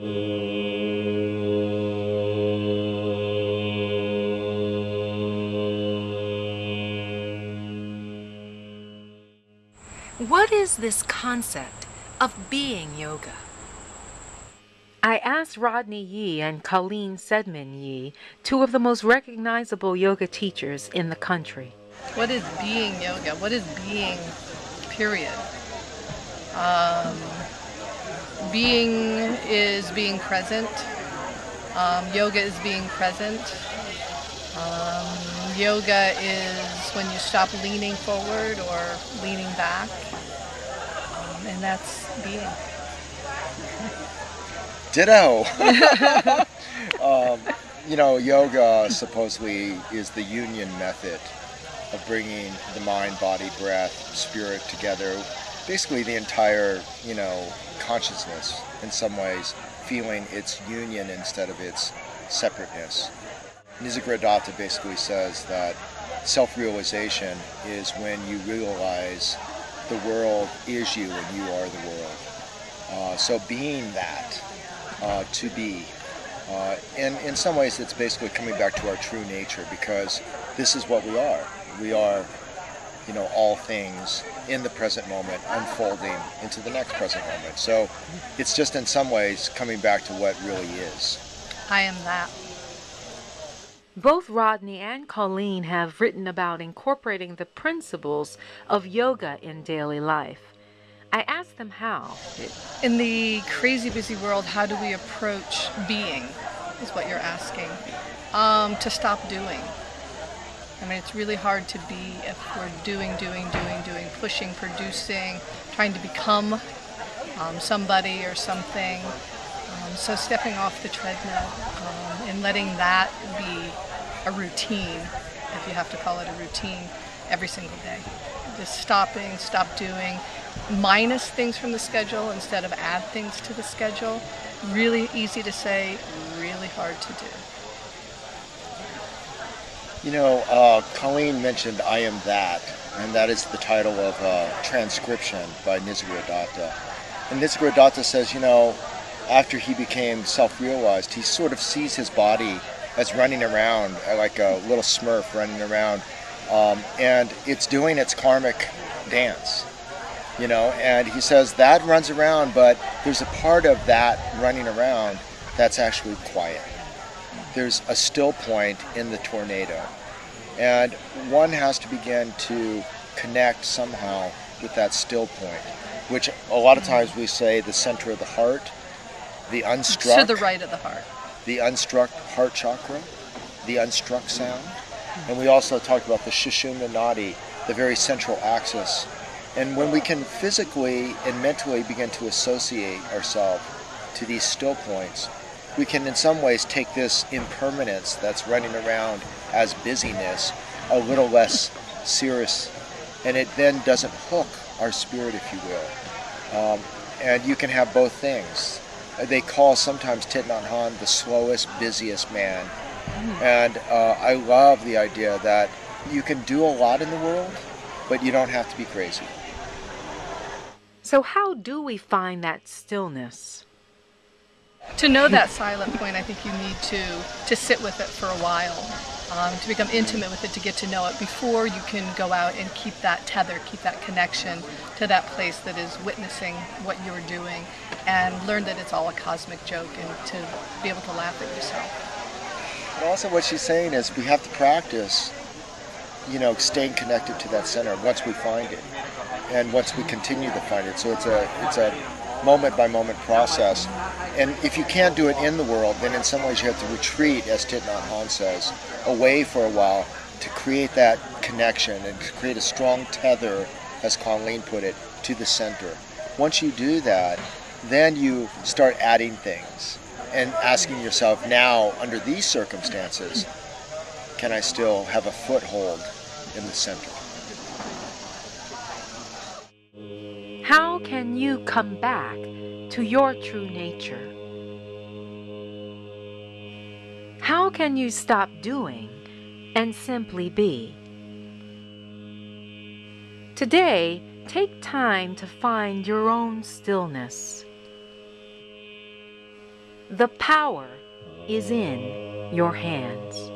What is this concept of being yoga? I asked Rodney Yee and Colleen Saidman Yee, two of the most recognizable yoga teachers in the country. What is being yoga? What is being, period? Um, being is being present. Um, yoga is being present. Um, yoga is when you stop leaning forward or leaning back. Um, and that's being. Ditto. um, you know, yoga supposedly is the union method of bringing the mind, body, breath, spirit together. Basically, the entire, you know, consciousness in some ways feeling its union instead of its separateness. Nisargadatta basically says that self-realization is when you realize the world is you and you are the world. Uh, so being that uh, to be. Uh, and in some ways, it's basically coming back to our true nature because this is what we are. We are, you know, all things in the present moment unfolding into the next present moment. So it's just in some ways coming back to what really is. I am that. Both Rodney and Colleen have written about incorporating the principles of yoga in daily life. I asked them how. In the crazy busy world, how do we approach being, is what you're asking. Um, to stop doing. I mean, it's really hard to be if we're doing, doing, doing, doing, pushing, producing, trying to become um, somebody or something. Um, so stepping off the treadmill um, and letting that be a routine, if you have to call it a routine, every single day. Just stopping, stop doing, minus things from the schedule instead of add things to the schedule. Really easy to say, really hard to do. You know, uh, Colleen mentioned I Am That, and that is the title of a transcription by Nisargadatta. And Nisargadatta says, you know, after he became self-realized, he sort of sees his body as running around, like a little smurf running around, um, and it's doing its karmic dance you know and he says that runs around but there's a part of that running around that's actually quiet there's a still point in the tornado. And one has to begin to connect somehow with that still point which a lot of times we say the center of the heart the unstruck. To the right of the heart. The unstruck heart chakra the unstruck sound. And we also talked about the Sushumna Nadi, the very central axis. And when we can physically and mentally begin to associate ourselves to these still points, we can in some ways take this impermanence that's running around as busyness a little less serious. And it then doesn't hook our spirit, if you will. Um, and you can have both things. They call sometimes Nhat the slowest, busiest man. And uh, I love the idea that you can do a lot in the world, but you don't have to be crazy. So, how do we find that stillness? To know that silent point, I think you need to, to sit with it for a while, um, to become intimate with it, to get to know it before you can go out and keep that tether, keep that connection to that place that is witnessing what you're doing and learn that it's all a cosmic joke and to be able to laugh at yourself. And also, what she's saying is we have to practice, you know, staying connected to that center once we find it and once we continue to find it. So it's a it's a moment by moment process. And if you can't do it in the world, then in some ways you have to retreat, as Thich Hanh says, away for a while to create that connection and to create a strong tether, as Colleen put it, to the center. Once you do that, then you start adding things and asking yourself now, under these circumstances, can I still have a foothold in the center? How can you come back to your true nature? How can you stop doing and simply be? Today, take time to find your own stillness. The power is in your hands.